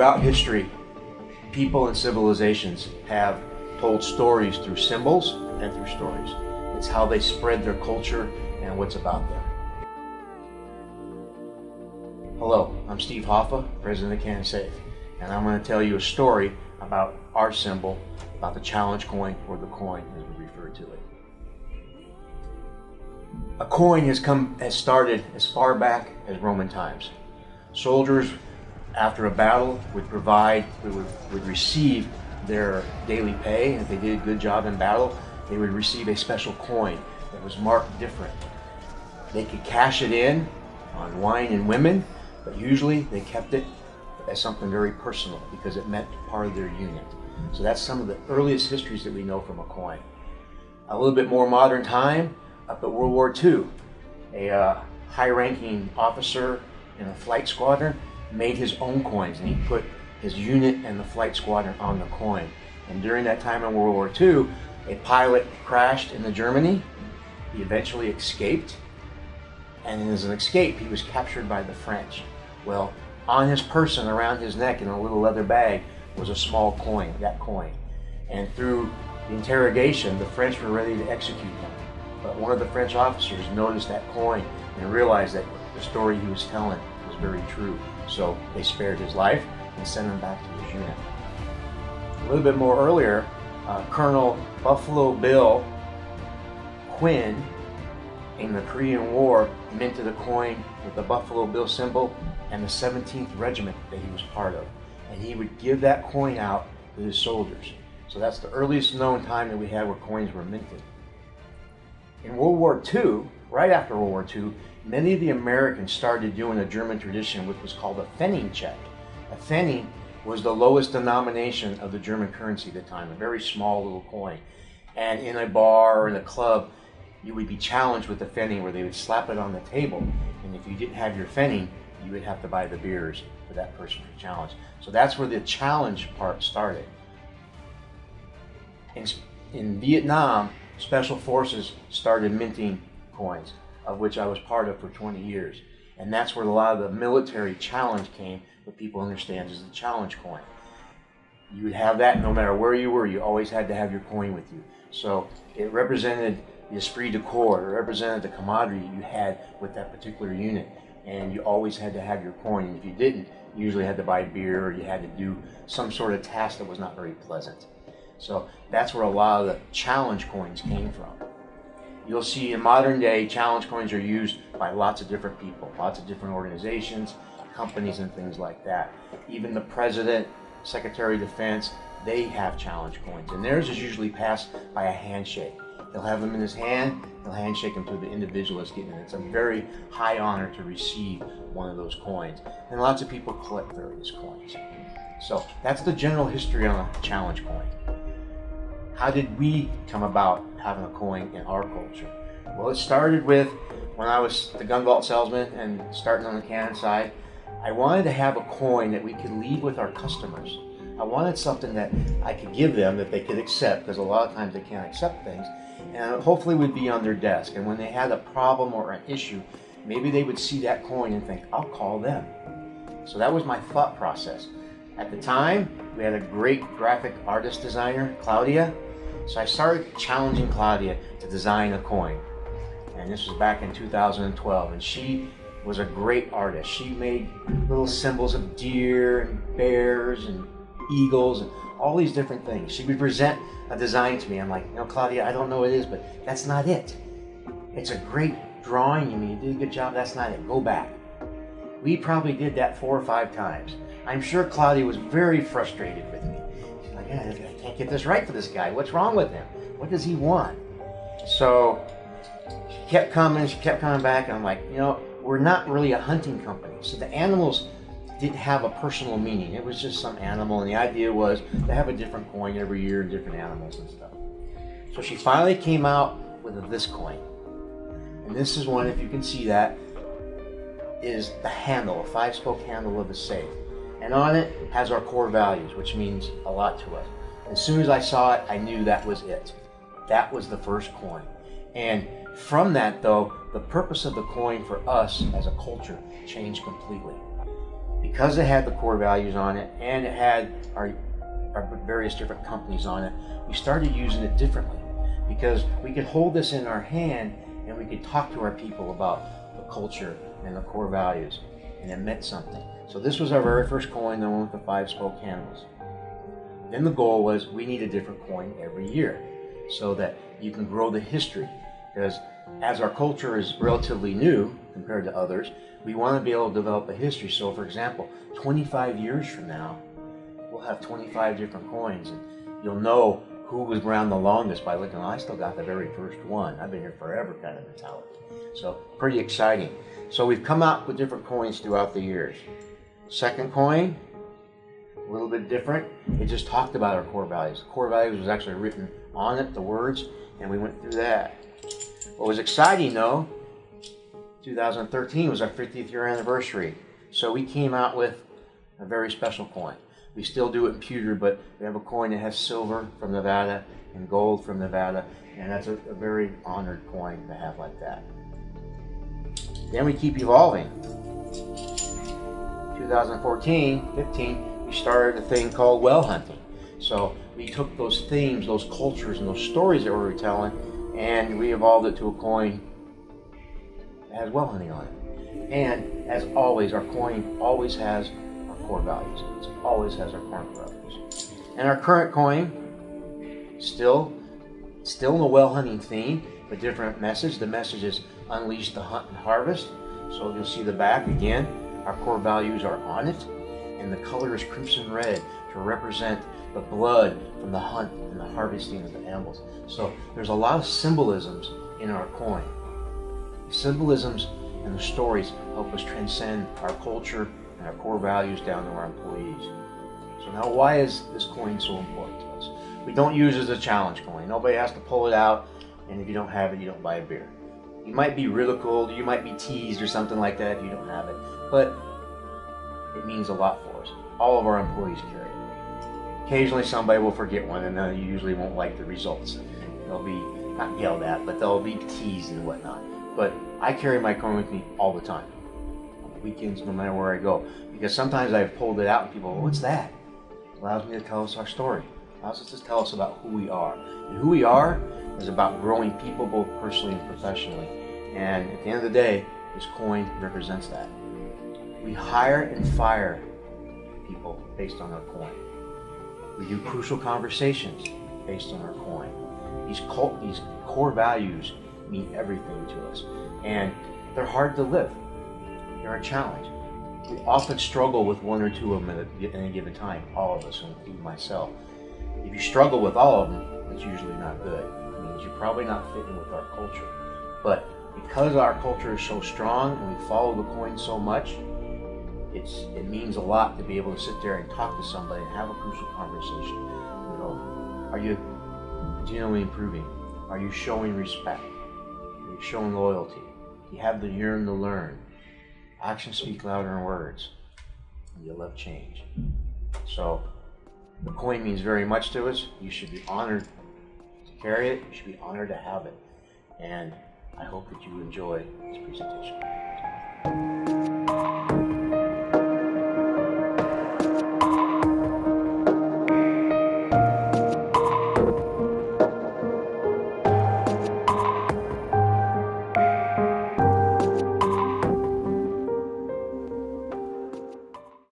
Throughout history, people and civilizations have told stories through symbols and through stories. It's how they spread their culture and what's about them. Hello, I'm Steve Hoffa, President of CanSafe, and I'm going to tell you a story about our symbol, about the challenge coin or the coin as we refer to it. A coin has come has started as far back as Roman times. Soldiers after a battle would provide would, would receive their daily pay. If they did a good job in battle, they would receive a special coin that was marked different. They could cash it in on wine and women, but usually they kept it as something very personal because it meant part of their unit. So that's some of the earliest histories that we know from a coin. A little bit more modern time, up at World War II, a uh, high-ranking officer in a flight squadron made his own coins and he put his unit and the flight squadron on the coin. And during that time in World War II, a pilot crashed into Germany. He eventually escaped. And as an escape, he was captured by the French. Well, on his person, around his neck, in a little leather bag, was a small coin, that coin. And through the interrogation, the French were ready to execute him. But one of the French officers noticed that coin and realized that the story he was telling was very true. So they spared his life and sent him back to his unit. A little bit more earlier, uh, Colonel Buffalo Bill Quinn in the Korean War minted a coin with the Buffalo Bill symbol and the 17th Regiment that he was part of. And he would give that coin out to his soldiers. So that's the earliest known time that we had where coins were minted. In World War II, right after World War II, many of the Americans started doing a German tradition which was called a pfennig check. A pfennig was the lowest denomination of the German currency at the time, a very small little coin. And in a bar or in a club, you would be challenged with a pfennig where they would slap it on the table. And if you didn't have your pfennig, you would have to buy the beers for that person for challenge. So that's where the challenge part started. In, in Vietnam, special forces started minting coins, of which I was part of for 20 years. And that's where a lot of the military challenge came, what people understand is the challenge coin. You would have that no matter where you were, you always had to have your coin with you. So it represented the esprit de corps, it represented the camaraderie you had with that particular unit. And you always had to have your coin. And if you didn't, you usually had to buy beer or you had to do some sort of task that was not very pleasant. So that's where a lot of the challenge coins came from. You'll see in modern day, challenge coins are used by lots of different people, lots of different organizations, companies, and things like that. Even the president, secretary of defense, they have challenge coins. And theirs is usually passed by a handshake. He'll have them in his hand, he'll handshake them to the individual that's getting it. It's a very high honor to receive one of those coins. And lots of people collect various coins. So that's the general history on a challenge coin. How did we come about having a coin in our culture? Well, it started with when I was the gun vault salesman and starting on the cannon side. I wanted to have a coin that we could leave with our customers. I wanted something that I could give them that they could accept because a lot of times they can't accept things and hopefully would be on their desk. And when they had a problem or an issue, maybe they would see that coin and think, I'll call them. So that was my thought process. At the time, we had a great graphic artist designer, Claudia. So I started challenging Claudia to design a coin. And this was back in 2012. And she was a great artist. She made little symbols of deer and bears and eagles and all these different things. She would present a design to me. I'm like, you know, Claudia, I don't know what it is, but that's not it. It's a great drawing. You mean you did a good job. That's not it. Go back. We probably did that four or five times. I'm sure Claudia was very frustrated with me. She's like, yeah, can't get this right for this guy. What's wrong with him? What does he want? So she kept coming. She kept coming back. And I'm like, you know, we're not really a hunting company. So the animals didn't have a personal meaning. It was just some animal, and the idea was to have a different coin every year and different animals and stuff. So she finally came out with this coin. And this is one, if you can see that, is the handle, a five-spoke handle of a safe. And on it has our core values, which means a lot to us. As soon as I saw it, I knew that was it. That was the first coin. And from that, though, the purpose of the coin for us as a culture changed completely because it had the core values on it and it had our, our various different companies on it, we started using it differently because we could hold this in our hand and we could talk to our people about the culture and the core values and it meant something. So this was our very first coin, the one with the five spoke handles. Then the goal was we need a different coin every year so that you can grow the history because as our culture is relatively new compared to others, we want to be able to develop a history. So, for example, 25 years from now, we'll have 25 different coins, and you'll know who was around the longest by looking. Oh, I still got the very first one. I've been here forever, kind of mentality. So, pretty exciting. So, we've come out with different coins throughout the years. Second coin, a little bit different. It just talked about our core values. Core values was actually written on it, the words, and we went through that. What was exciting though 2013 was our 50th year anniversary. So we came out with a very special coin. We still do it in pewter, but we have a coin that has silver from Nevada and gold from Nevada, and that's a, a very honored coin to have like that. Then we keep evolving. 2014, 15, we started a thing called whale hunting. So we took those themes, those cultures, and those stories that we were telling, and we evolved it to a coin has whale hunting on it. And as always, our coin always has our core values. It always has our core values. And our current coin, still, still in the whale hunting theme, but different message. The message is unleash the hunt and harvest. So you'll see the back again. Our core values are on it, and the color is crimson red to represent the blood from the hunt and the harvesting of the animals. So there's a lot of symbolisms in our coin symbolisms and the stories help us transcend our culture and our core values down to our employees. So now why is this coin so important to us? We don't use it as a challenge coin. Nobody has to pull it out, and if you don't have it, you don't buy a beer. You might be ridiculed, you might be teased or something like that if you don't have it, but it means a lot for us. All of our employees carry it. Occasionally somebody will forget one and then you usually won't like the results. They'll be not yelled at, but they'll be teased and whatnot. But I carry my coin with me all the time. On the weekends, no matter where I go. Because sometimes I've pulled it out and people, what's that? It allows me to tell us our story. It allows us to tell us about who we are. And who we are is about growing people both personally and professionally. And at the end of the day, this coin represents that. We hire and fire people based on our coin. We do crucial conversations based on our coin. These, cult, these core values mean everything to us. And they're hard to live. They're a challenge. We often struggle with one or two of them at any given time, all of us, including myself. If you struggle with all of them, it's usually not good. It means you're probably not fitting with our culture. But because our culture is so strong and we follow the coin so much, it's it means a lot to be able to sit there and talk to somebody and have a crucial conversation. You know, are you genuinely improving? Are you showing respect? Are you showing loyalty. Do You have the yearn to learn. Actions speak louder than words. You love change. So the coin means very much to us. You should be honored to carry it. You should be honored to have it. And I hope that you enjoy this presentation.